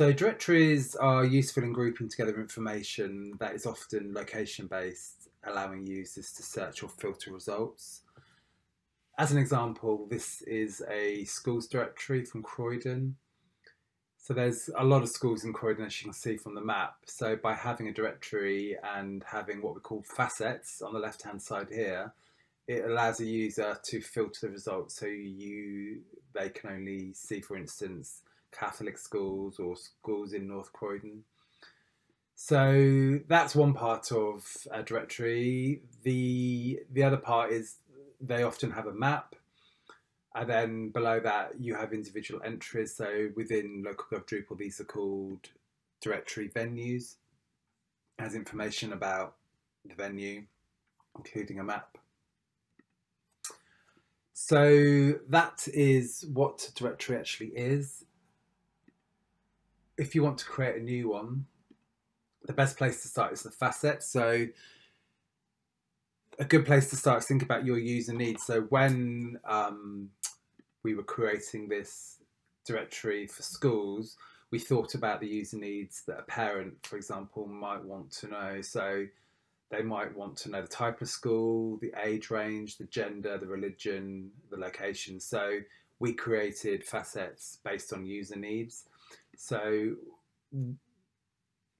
So directories are useful in grouping together information that is often location based, allowing users to search or filter results. As an example, this is a schools directory from Croydon. So there's a lot of schools in Croydon as you can see from the map. So by having a directory and having what we call facets on the left hand side here, it allows a user to filter the results so you they can only see for instance Catholic schools or schools in North Croydon. So that's one part of a directory. The the other part is they often have a map, and then below that you have individual entries. So within LocalGov Drupal, these are called directory venues. Has information about the venue, including a map. So that is what directory actually is if you want to create a new one, the best place to start is the facet. So a good place to start is think about your user needs. So when um, we were creating this directory for schools, we thought about the user needs that a parent, for example, might want to know. So they might want to know the type of school, the age range, the gender, the religion, the location. So we created facets based on user needs. So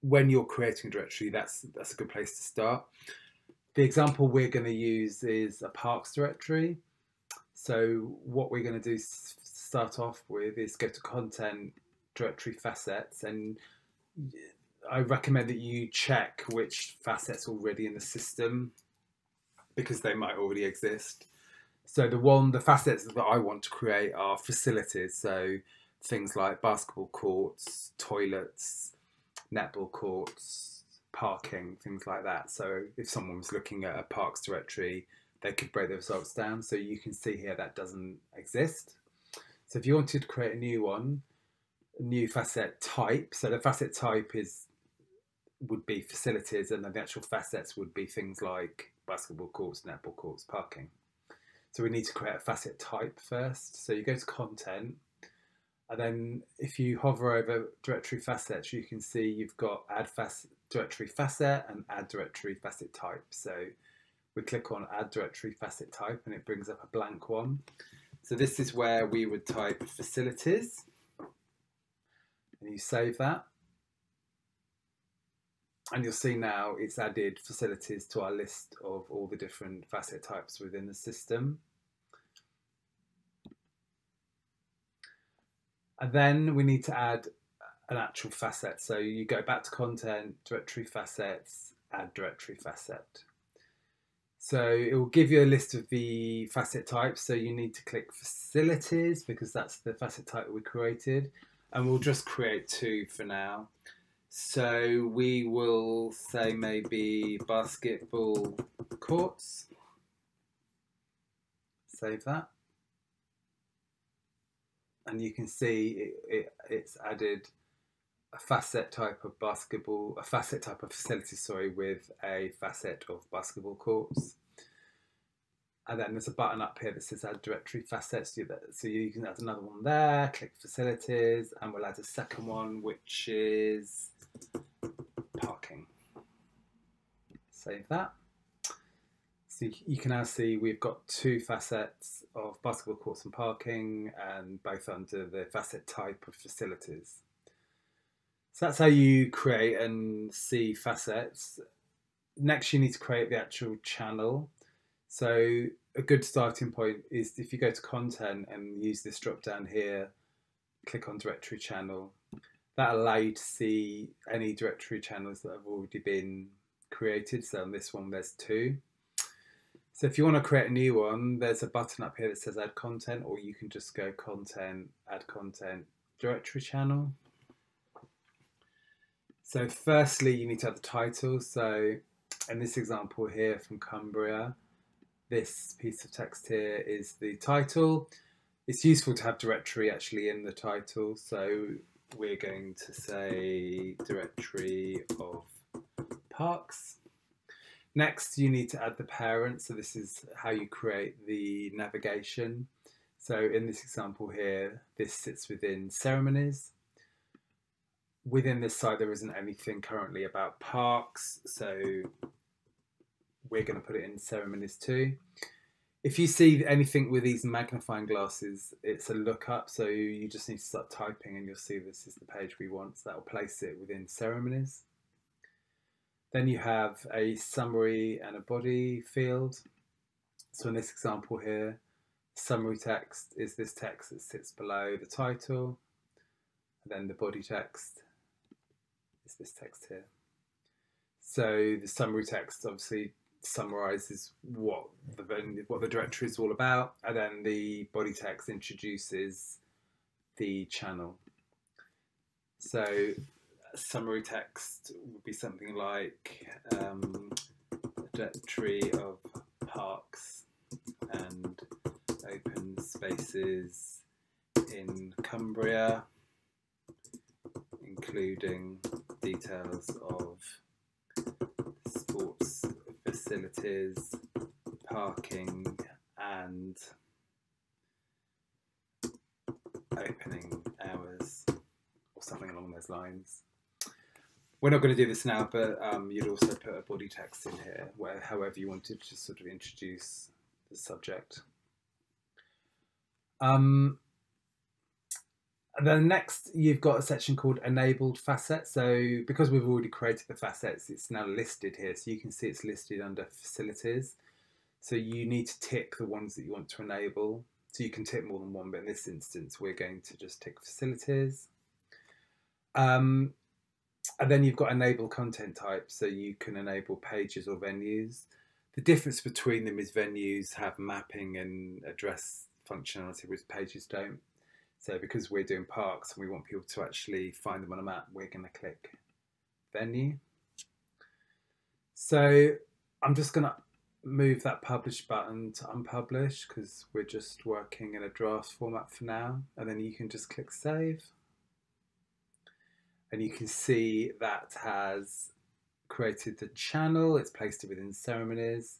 when you're creating a directory, that's that's a good place to start. The example we're going to use is a parks directory. So what we're going to do start off with is go to content directory facets and I recommend that you check which facets already in the system because they might already exist. So the one, the facets that I want to create are facilities. So things like basketball courts, toilets, netball courts, parking, things like that. So if someone was looking at a parks directory, they could break the results down. So you can see here that doesn't exist. So if you wanted to create a new one, a new facet type, so the facet type is would be facilities and then the actual facets would be things like basketball courts, netball courts, parking. So we need to create a facet type first. So you go to content and then if you hover over directory facets, you can see you've got add facet, directory facet and add directory facet type. So we click on add directory facet type and it brings up a blank one. So this is where we would type facilities and you save that. And you'll see now it's added facilities to our list of all the different facet types within the system. And then we need to add an actual facet. So you go back to content, directory facets, add directory facet. So it will give you a list of the facet types. So you need to click facilities because that's the facet type we created. And we'll just create two for now. So we will say maybe basketball courts. Save that and you can see it, it, it's added a facet type of basketball, a facet type of facility, sorry, with a facet of basketball courts. And then there's a button up here that says add directory facets. So you can add another one there, click facilities, and we'll add a second one, which is parking. Save that. So you can now see we've got two facets of basketball courts and parking and both under the facet type of facilities. So that's how you create and see facets. Next you need to create the actual channel. So a good starting point is if you go to content and use this drop down here, click on directory channel. That allow you to see any directory channels that have already been created. So on this one there's two. So if you want to create a new one, there's a button up here that says add content, or you can just go content, add content, directory channel. So firstly, you need to have the title. So in this example here from Cumbria, this piece of text here is the title. It's useful to have directory actually in the title. So we're going to say directory of parks. Next, you need to add the parent. So this is how you create the navigation. So in this example here, this sits within ceremonies. within this site, there isn't anything currently about parks, so we're going to put it in ceremonies too. If you see anything with these magnifying glasses, it's a lookup, so you just need to start typing and you'll see this is the page we want, so that will place it within ceremonies. Then you have a summary and a body field. So in this example here, summary text is this text that sits below the title. And then the body text is this text here. So the summary text obviously summarizes what the what the directory is all about, and then the body text introduces the channel. So summary text would be something like um, directory of parks and open spaces in Cumbria, including details of sports facilities, parking and opening hours or something along those lines. We're not going to do this now, but um, you'd also put a body text in here, where however you wanted to sort of introduce the subject. Um, then next, you've got a section called Enabled Facets. So because we've already created the facets, it's now listed here. So you can see it's listed under Facilities. So you need to tick the ones that you want to enable. So you can tick more than one, but in this instance, we're going to just tick Facilities. Um, and then you've got enable content types, so you can enable pages or venues. The difference between them is venues have mapping and address functionality, which pages don't. So because we're doing parks and we want people to actually find them on a map, we're going to click venue. So I'm just going to move that publish button to unpublish because we're just working in a draft format for now. And then you can just click save and you can see that has created the channel, it's placed it within ceremonies,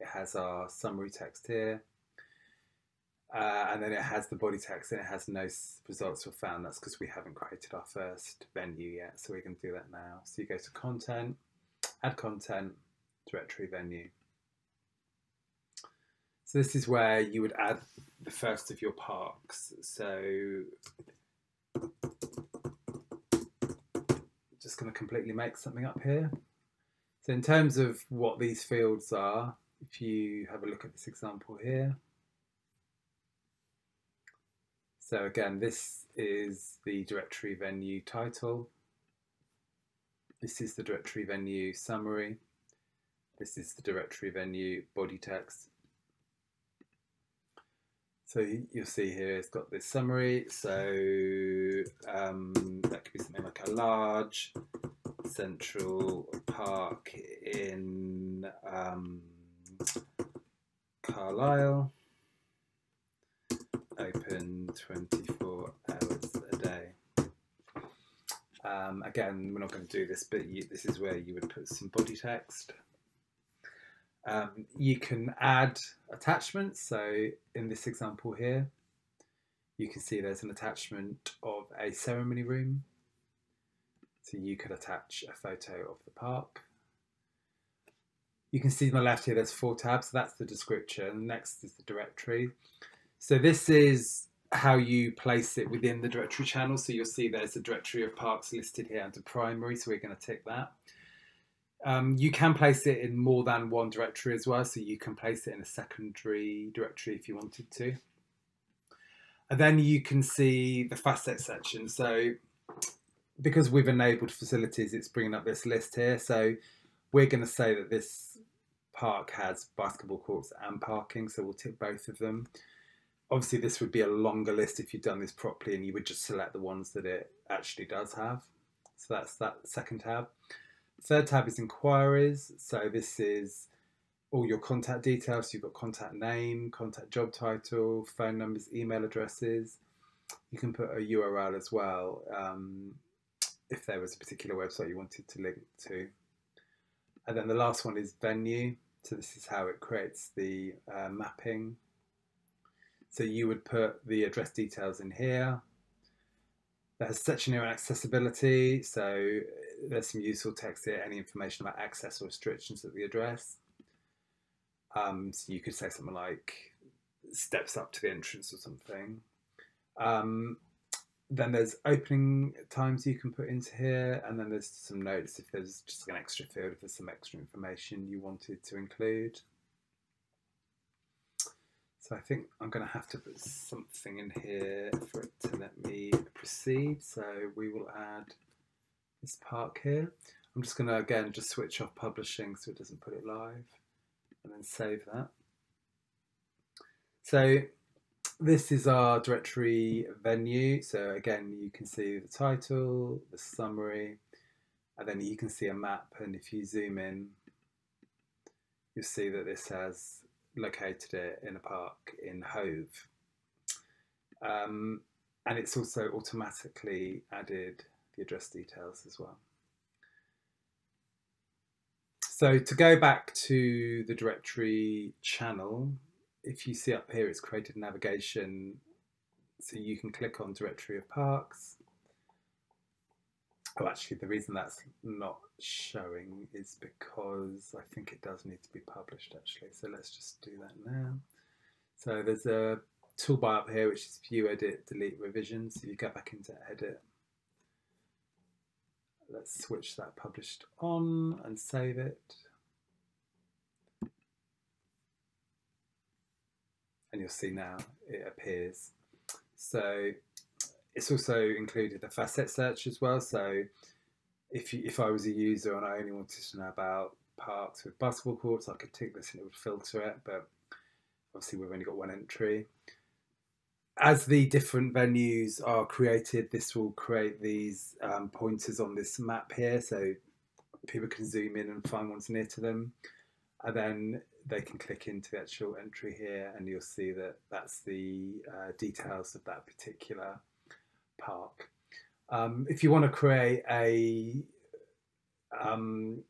it has our summary text here, uh, and then it has the body text and it has no results were found. That's because we haven't created our first venue yet, so we can do that now. So you go to content, add content, directory venue. So this is where you would add the first of your parks. So just going to completely make something up here. So in terms of what these fields are, if you have a look at this example here. So again, this is the directory venue title. This is the directory venue summary. This is the directory venue body text. So you'll see here it's got this summary. So um, that could be something like a large central park in um, Carlisle, open 24 hours a day. Um, again, we're not going to do this, but you, this is where you would put some body text. Um, you can add attachments. So in this example here, you can see there's an attachment of a ceremony room. So you could attach a photo of the park. You can see on the left here, there's four tabs. So that's the description. Next is the directory. So this is how you place it within the directory channel. So you'll see there's a directory of parks listed here under primary. So we're going to tick that. Um, you can place it in more than one directory as well, so you can place it in a secondary directory if you wanted to. And then you can see the facet section. So because we've enabled facilities, it's bringing up this list here. So we're going to say that this park has basketball courts and parking, so we'll tick both of them. Obviously, this would be a longer list if you've done this properly and you would just select the ones that it actually does have. So that's that second tab. Third tab is inquiries. So this is all your contact details. So you've got contact name, contact job title, phone numbers, email addresses. You can put a URL as well um, if there was a particular website you wanted to link to. And then the last one is venue. So this is how it creates the uh, mapping. So you would put the address details in here. There's section here on accessibility, so there's some useful text here, any information about access or restrictions at the address. Um, so you could say something like steps up to the entrance or something. Um, then there's opening times you can put into here, and then there's some notes if there's just an extra field, if there's some extra information you wanted to include. So I think I'm going to have to put something in here for it to let me proceed. So we will add this park here. I'm just going to again just switch off publishing so it doesn't put it live and then save that. So this is our directory venue. So again, you can see the title, the summary, and then you can see a map. And if you zoom in, you'll see that this has located it in a park in Hove. Um, and it's also automatically added the address details as well. So to go back to the directory channel, if you see up here, it's created navigation. So you can click on directory of parks. Oh, actually, the reason that's not showing is because I think it does need to be published, actually. So let's just do that now. So there's a toolbar up here, which is view, edit, delete, revisions. So you go back into edit. Let's switch that published on and save it. and you'll see now it appears. So it's also included a facet search as well. So if you, if I was a user and I only wanted to know about parks with basketball courts, I could tick this and it would filter it. But obviously we've only got one entry. As the different venues are created, this will create these um, pointers on this map here. So people can zoom in and find ones near to them. And then they can click into the actual entry here and you'll see that that's the uh, details of that particular park. Um, if you want to create a um,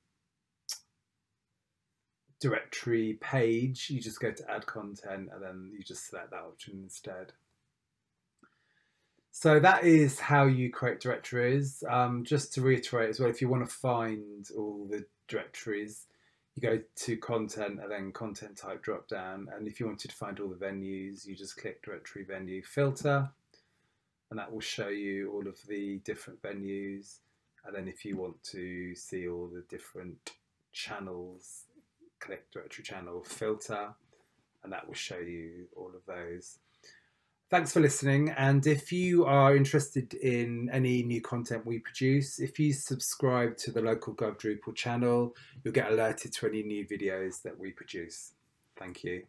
directory page, you just go to add content and then you just select that option instead. So that is how you create directories. Um, just to reiterate as well, if you want to find all the directories, you go to content and then content type drop down. And if you wanted to find all the venues, you just click directory venue filter and that will show you all of the different venues. And then if you want to see all the different channels, click directory channel filter and that will show you all of those. Thanks for listening. And if you are interested in any new content we produce, if you subscribe to the LocalGov Drupal channel, you'll get alerted to any new videos that we produce. Thank you.